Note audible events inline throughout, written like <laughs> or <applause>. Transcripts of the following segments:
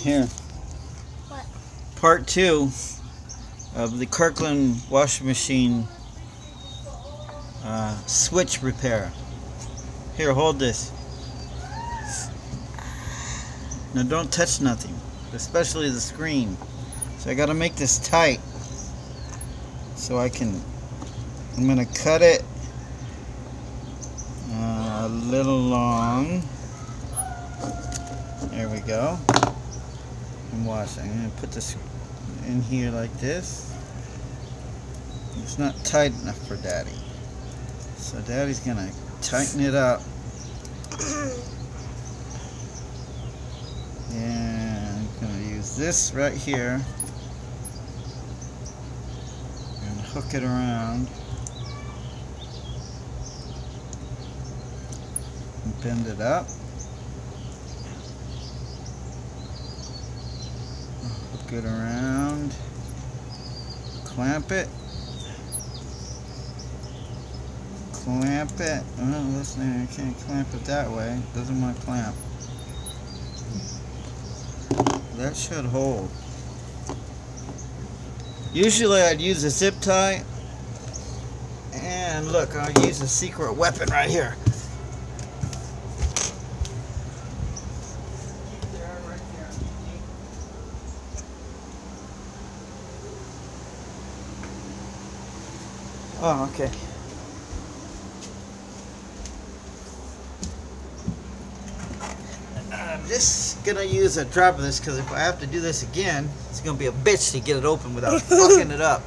Here. What? Part two of the Kirkland washing machine uh, switch repair. Here, hold this. Now don't touch nothing, especially the screen. So I gotta make this tight so I can, I'm gonna cut it uh, a little long. There we go. And wash. I'm gonna put this in here like this. It's not tight enough for Daddy. So Daddy's gonna tighten it up. <coughs> And I'm gonna use this right here and hook it around and bend it up. It around, clamp it, clamp it. Oh, listen, I can't clamp it that way. Doesn't want to clamp. That should hold. Usually I'd use a zip tie. And look, I'll use a secret weapon right here. Oh, okay. I'm just gonna use a drop of this because if I have to do this again, it's gonna be a bitch to get it open without <laughs> fucking it up.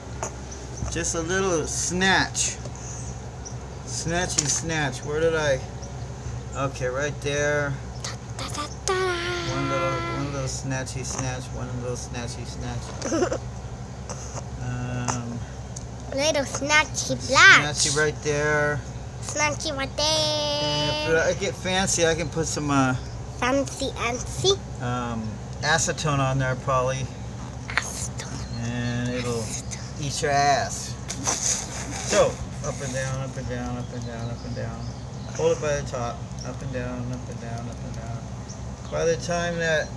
Just a little snatch. Snatchy snatch. Where did I? Okay, right there. One little, one little snatchy snatch. One little snatchy snatch. <laughs> Little snatchy black. snatchy right there. Snatchy right And if there. I get fancy, I can put some uh, Fancy antsy. um, acetone on there probably, and it'll eat your ass. So, up and down, up and down, up and down, up and down. Hold it by the top, up and down, up and down, up and down. By the time that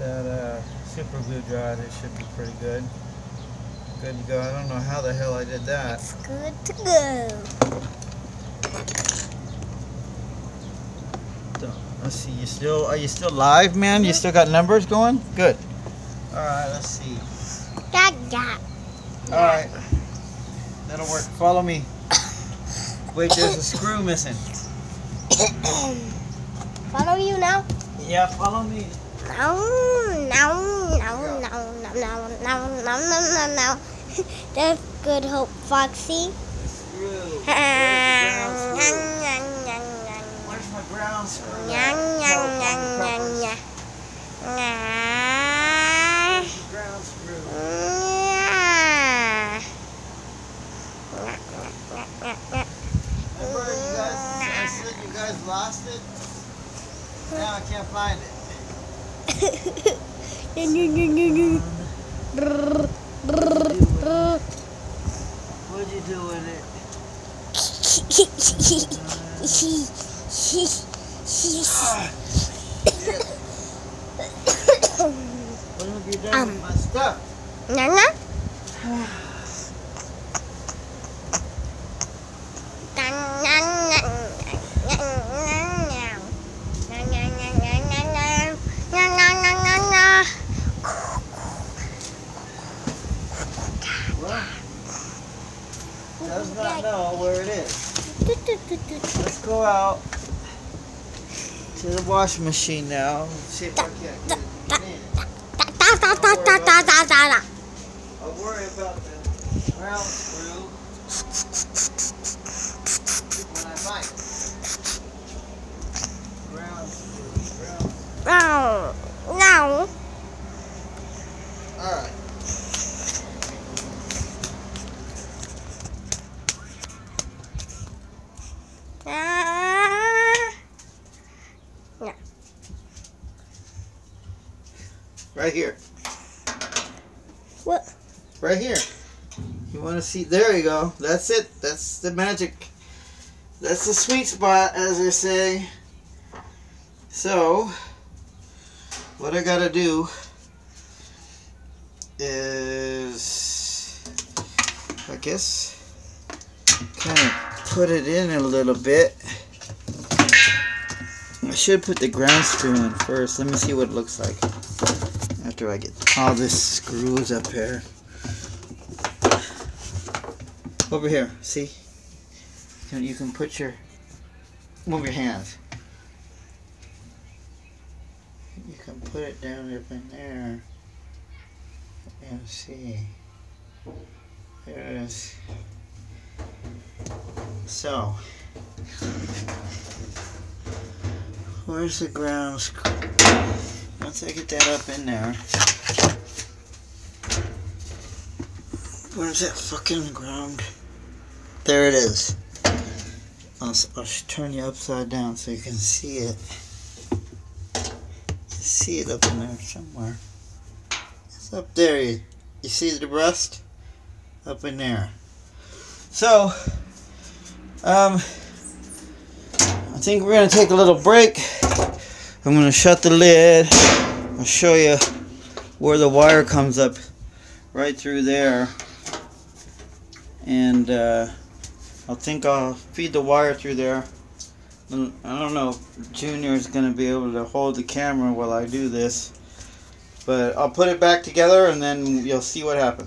that uh, super glue dries, it should be pretty good. Good to go. I don't know how the hell I did that. It's good to go. So, let's see. You still are you still live, man? You still got numbers going? Good. All right. Let's see. Got got. All right. That'll work. Follow me. Wait, there's a screw missing. <coughs> Follow you now? Yeah, follow me. No, no, no, no, no, no, no, no, no, no, no. That's good hope, Foxy. Where's my ground screw? Ground screw? Nyang. Remember you guys? I said you guys lost it. Now I can't find it. What'd you do with it? Um, what have you done with my stuff? Nana? <sighs> <sighs> does not know where it is. Let's go out to the washing machine now. See if I can't get it in. I'll worry about the ground screw when I find it. Ground screw, ground. No. All right. Right here. What? Right here. You want to see? There you go. That's it. That's the magic. That's the sweet spot, as they say. So, what I gotta do is, I guess, kind of put it in a little bit. I should put the ground screw in first. Let me see what it looks like after I get all this screws up here. Over here, see? You can put your, move your hands. You can put it down up in there and see. There it is. So, where's the ground screw? Once I get that up in there, where's that fucking ground? There it is. I'll, I'll turn you upside down so you can see it. You See it up in there somewhere. It's up there. You, you see the breast? Up in there. So, um, think we're to take a little break. I'm to shut the lid. I'll show you where the wire comes up right through there. And, uh, I think I'll feed the wire through there. I don't know if Junior is to be able to hold the camera while I do this. But I'll put it back together and then you'll see what happens.